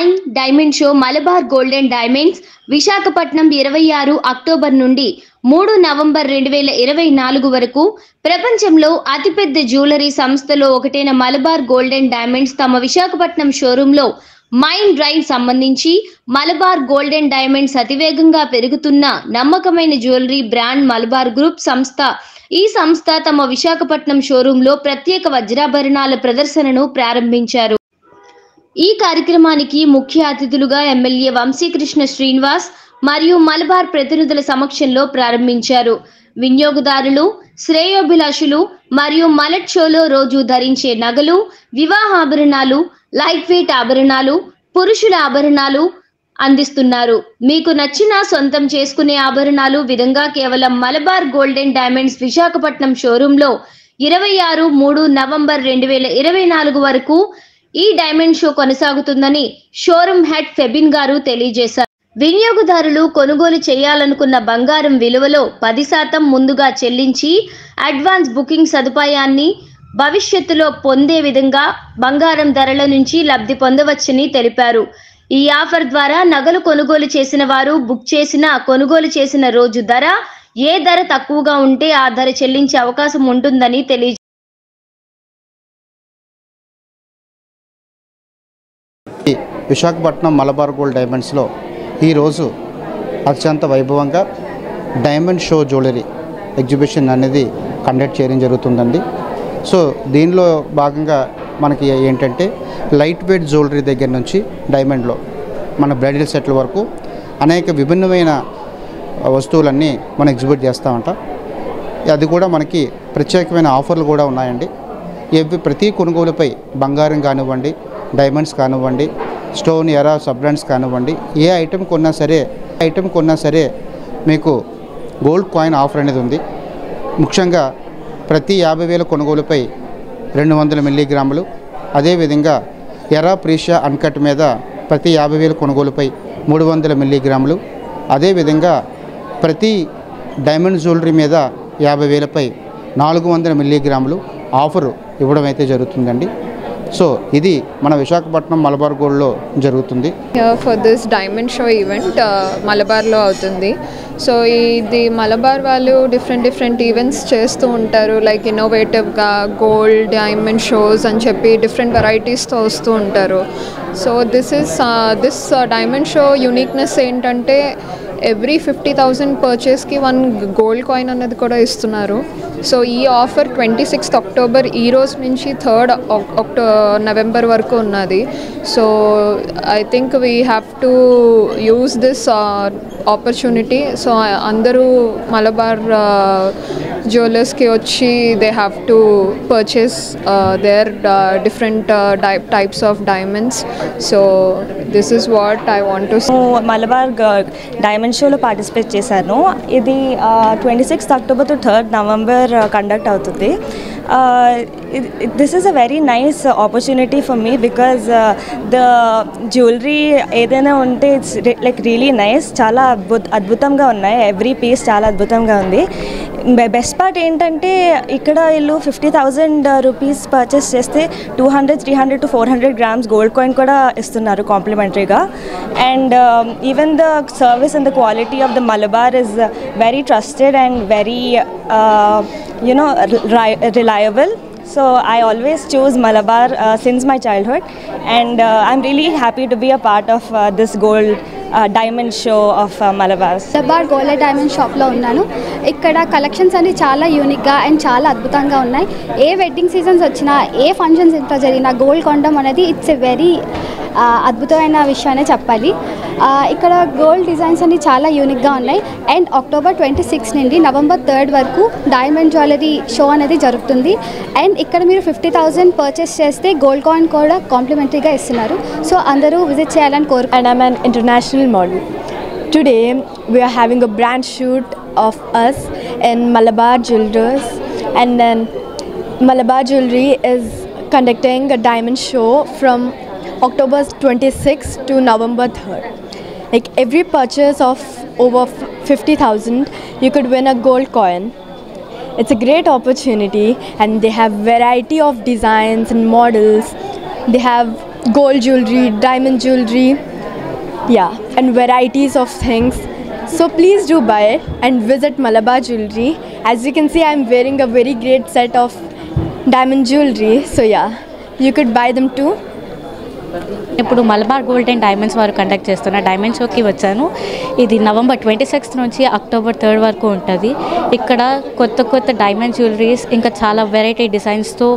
Mine diamond show Malabar golden diamonds Visakhapatnam ఇరవై ఆరు October నుండి మూడు నవంబర్ రెండు వేల ఇరవై నాలుగు వరకు ప్రపంచంలో అతిపెద్ద జ్యువెలరీ సంస్థలో ఒకటైన మలబార్ గోల్డెన్ డైమండ్స్ తమ విశాఖపట్నం షోరూంలో మైన్ డ్రైవ్ సంబంధించి మలబార్ గోల్డెన్ డైమండ్స్ అతివేగంగా పెరుగుతున్న నమ్మకమైన జ్యువెలరీ బ్రాండ్ మలబార్ గ్రూప్ సంస్థ. ఈ సంస్థ తమ విశాఖపట్నం షోరూంలో ప్రత్యేక వజ్రాభరణాల ప్రదర్శనను ప్రారంభించారు. ఈ కార్యక్రమానికి ముఖ్య అతిథులుగా ఎమ్మెల్యే వంశీకృష్ణ శ్రీనివాస్ మరియు మలబార్ ప్రతినిధుల సమక్షంలో ప్రారంభించారు. వినియోగదారులు శ్రేయోభిలాషులు మరియు మలట్ షోలో రోజు ధరించే నగలు వివాహాభరణాలు లైట్ వెయిట్ ఆభరణాలు పురుషుల ఆభరణాలు అందిస్తున్నారు. మీకు నచ్చిన సొంతం చేసుకునే ఆభరణాలు విధంగా కేవలం మలబార్ గోల్డెన్ డైమండ్స్ విశాఖపట్నం షోరూంలో ఇరవై ఆరు మూడు నవంబర్ రెండు వేల ఇరవై నాలుగు వరకు ఈ డైమండ్ షో కొనసాగుతుందని షోరూమ్ హెడ్ ఫెబిన్ గారు తెలియజేశారు. వినియోగదారులు కొనుగోలు చేయాలనుకున్న బంగారం విలువలో పది శాతం ముందుగా చెల్లించి అడ్వాన్స్ బుకింగ్ సదుపాయాన్ని భవిష్యత్తులో పొందే విధంగా బంగారం ధరల నుంచి లబ్ధి పొందవచ్చని తెలిపారు. ఈ ఆఫర్ ద్వారా నగలు కొనుగోలు చేసిన వారు బుక్ చేసిన కొనుగోలు చేసిన రోజు ధర ఏ ధర తక్కువగా ఉంటే ఆ ధర చెల్లించే అవకాశం ఉంటుందని తెలియ విశాఖపట్నం మలబార్ గోల్డ్ డైమండ్స్లో ఈరోజు అత్యంత వైభవంగా డైమండ్ షో జ్యువెలరీ ఎగ్జిబిషన్ అనేది కండక్ట్ చేయడం జరుగుతుందండి. సో దీనిలో భాగంగా మనకి ఏంటంటే లైట్ వెయిట్ జ్యువెలరీ దగ్గర నుంచి డైమండ్లో మన బ్రైడల్ సెట్ల వరకు అనేక విభిన్నమైన వస్తువులన్నీ మనం ఎగ్జిబిట్ చేస్తామంట. అది కూడా మనకి ప్రత్యేకమైన ఆఫర్లు కూడా ఉన్నాయండి. ఎవ్వి ప్రతి కొనుగోలుపై బంగారం కానివ్వండి డైమండ్స్ కానివ్వండి స్టోన్ ఎరా సబ్రాండ్స్ కానివ్వండి ఏ ఐటెం కొన్నా సరే ఐటెం కొన్నా సరే మీకు గోల్డ్ కాయిన్ ఆఫర్ అనేది ఉంది. ముఖ్యంగా ప్రతి యాభై వేల కొనుగోలుపై రెండు వందల మిల్లీగ్రాములు. అదేవిధంగా ఎరా ప్రీషియా అన్కట్ మీద ప్రతి యాభై వేల కొనుగోలుపై మూడు వందల మిల్లీగ్రాములు. అదేవిధంగా ప్రతి డైమండ్ జ్యువెలరీ మీద యాభై వేలపై నాలుగు వందల మిల్లీగ్రాములు ఆఫరు ఇవ్వడం అయితే జరుగుతుందండి. సో ఇది మన విశాఖపట్నం మలబార్ గోల్డ్లో జరుగుతుంది. For this diamond show event event uh, మలబార్లో అవుతుంది. సో ఇది మలబార్ వాళ్ళు డిఫరెంట్ డిఫరెంట్ ఈవెంట్స్ చేస్తూ ఉంటారు. లైక్ ఇన్నోవేటివ్గా గోల్డ్ డైమండ్ షోస్ అని చెప్పి డిఫరెంట్ వెరైటీస్తో వస్తూ ఉంటారు. So this is this diamond show uniqueness ఏంటంటే ఎవ్రీ ఫిఫ్టీ థౌజండ్ పర్చేస్కి వన్ గోల్డ్ కాయిన్ అన్నది కూడా ఇస్తున్నారు. సో ఈ ఆఫర్ ట్వంటీ సిక్స్త్ అక్టోబర్ ఈ రోజు నుంచి థర్డ్ అక్టో నవంబర్ వరకు ఉన్నది. So I think we have to use this opportunity. So అందరూ మలబార్ జ్యువెలర్స్కి వచ్చి they have to purchase their different types of diamonds so this is what I want to Malabar diamond షోలో participate చేశాను. ఇది twenty sixth October to third November conduct అవుతుంది. This is a very nice opportunity for me because the jewellery ఏదైనా ఉంటే it's like really nice చాలా అద్భుత అద్భుతంగా ఉన్నాయి. ఎవ్రీ పీస్ చాలా అద్భుతంగా ఉంది. బెస్ట్ పార్ట్ ఏంటంటే ఇక్కడ వీళ్ళు ఫిఫ్టీ థౌజండ్ రూపీస్ పర్చేస్ చేస్తే two hundred three hundred to four hundred grams gold coin కూడా ఇస్తున్నారు కాంప్లిమెంటరీగా and even the service and the quality of the Malabar is very trusted and very you know reliable So I always choose Malabar uh, since my childhood, and uh, I'm really happy to be a part of uh, this gold diamond show of Malabar దబార్ గోలే diamond షాప్లో ఉన్నాను. ఇక్కడ collections అన్ని చాలా యూనిక్గా and చాలా అద్భుతంగా ఉన్నాయి. ఏ వెడ్డింగ్ సీజన్స్ వచ్చినా ఏ ఫంక్షన్స్ ఇంట్లో జరిగినా గోల్డ్ కొనడం అనేది ఇట్స్ ఎ వెరీ అద్భుతమైన విషయం అనే చెప్పాలి. ఇక్కడ గోల్డ్ డిజైన్స్ అన్ని చాలా యూనిక్గా ఉన్నాయి. అండ్ అక్టోబర్ ట్వంటీ సిక్స్ నుండి నవంబర్ థర్డ్ వరకు డైమండ్ జ్యువెలరీ షో అనేది జరుగుతుంది. అండ్ ఇక్కడ మీరు ఫిఫ్టీ థౌజండ్ పర్చేస్ చేస్తే గోల్డ్ కాయిన్ కూడా కాంప్లిమెంటరీగా ఇస్తున్నారు. సో అందరూ విజిట్ చేయాలని కోరుకుంటున్నాం. International model today we're having a brand shoot of us and Malabar jewellers and then Malabar jewellery is conducting a diamond show from October twenty six to November third Like every purchase of over 50,000 you could win a gold coin it's a great opportunity and they have variety of designs and models they have gold jewelry, diamond jewelry, yeah, and varieties of things. So please do buy and visit Malabar Jewelry. As you can see, I'm wearing a very great set of diamond jewelry. So yeah, you could buy them too. ఇప్పుడు Malabar gold and diamonds వారు conduct చేస్తున్న diamond షోకి వచ్చాను. ఇది November twenty sixth నుంచి October third వరకు ఉంటుంది. ఇక్కడ కొత్త కొత్త డైమండ్ జ్యువెలరీస్ ఇంకా చాలా వెరైటీ డిజైన్స్తో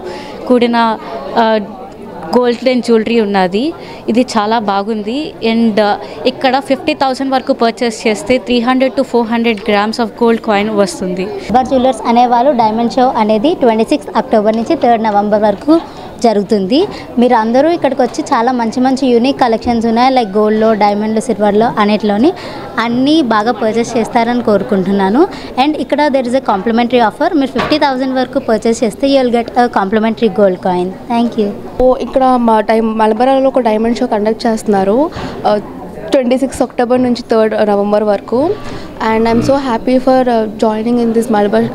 కూడిన గోల్డెన్ జ్యువెలరీ ఉన్నది. ఇది చాలా బాగుంది. అండ్ ఇక్కడ ఫిఫ్టీ థౌసండ్ వరకు పర్చేస్ చేస్తే three hundred to four hundred grams of gold coin వస్తుంది. అక్బర్ జ్యువెలర్స్ అనేవాళ్ళు డైమండ్ షో అనేది ట్వంటీ సిక్స్ అక్టోబర్ నుంచి థర్డ్ నవంబర్ వరకు జరుగుతుంది. మీరు అందరూ ఇక్కడికి వచ్చి చాలా మంచి మంచి యూనిక్ కలెక్షన్స్ ఉన్నాయి. లైక్ గోల్డ్లో డైమండ్లు సిల్వర్లో అన్నిటిలోని అన్నీ బాగా పర్చేస్ చేస్తారని కోరుకుంటున్నాను. అండ్ ఇక్కడ there is a complimentary offer మీరు ఫిఫ్టీ థౌసండ్ వరకు పర్చేస్ చేస్తే you will get a complimentary gold coin thank you ఓ ఇక్కడ మా టైం మలబరాలో ఒక డైమండ్ షో కండక్ట్ చేస్తున్నారు. ట్వంటీ సిక్స్ అక్టోబర్ నుంచి థర్డ్ నవంబర్ వరకు. And I'm so happy for joining in this Malabar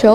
show